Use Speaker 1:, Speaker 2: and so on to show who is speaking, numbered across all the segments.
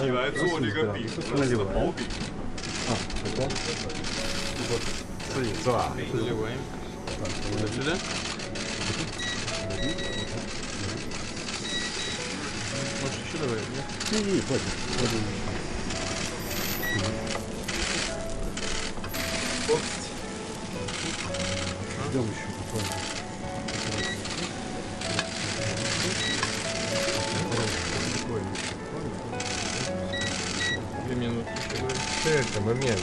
Speaker 1: 起来做那个饼，那是薄饼。
Speaker 2: 啊，好的。
Speaker 3: 自己做啊？自己闻。是的。Может, еще добавить, нет?
Speaker 2: Не, не, хватит. Ждем еще буквально.
Speaker 3: Две минуты.
Speaker 4: Что это момент?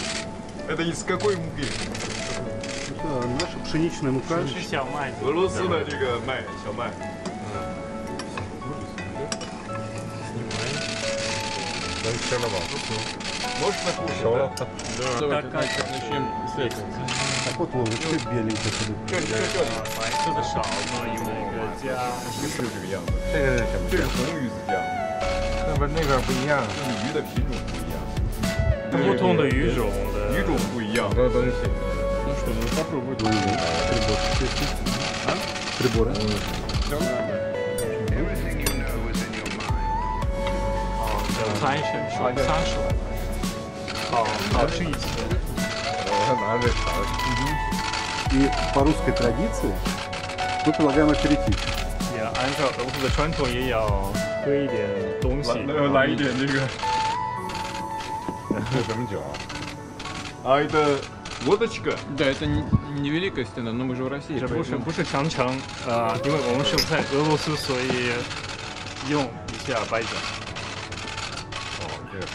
Speaker 1: Это из какой муки?
Speaker 2: Это наша пшеничная мука.
Speaker 5: 是小麦
Speaker 1: 俄罗斯的这个麦，小麦。
Speaker 4: Ну все равно.
Speaker 1: Можешь накушать?
Speaker 4: Шоу.
Speaker 1: да?
Speaker 3: Давай, начнем с этого.
Speaker 2: Так вот ложечкой беленькой сюда.
Speaker 1: 这这这
Speaker 5: 白色的勺子，有那个加
Speaker 1: 就是这个样子。
Speaker 4: 这个是什么
Speaker 1: 这是
Speaker 4: 酱？
Speaker 1: 红鱼子酱，
Speaker 4: 那不那个不一样，
Speaker 1: 就是鱼的品种 不一样，
Speaker 5: 不同的鱼种的
Speaker 1: 鱼种不一样
Speaker 4: 好。多东西。
Speaker 3: Ну что, ну попробуй.
Speaker 2: Приборы.
Speaker 5: 哦，三十，说三十，好好吃一些。
Speaker 4: 我拿着勺。
Speaker 2: И по русской традиции мы предлагаем аперитив.
Speaker 5: 也按照俄罗斯的传统，也要喝一点东西。
Speaker 1: 来来一点这个，
Speaker 4: 这什么酒啊？
Speaker 1: 啊，это водочка。
Speaker 3: Да, это не, не великая стена, но мы же в России.
Speaker 5: 这不是不是长城啊、因为我们是在俄罗斯，所以用一下白酒。
Speaker 4: 哦，这个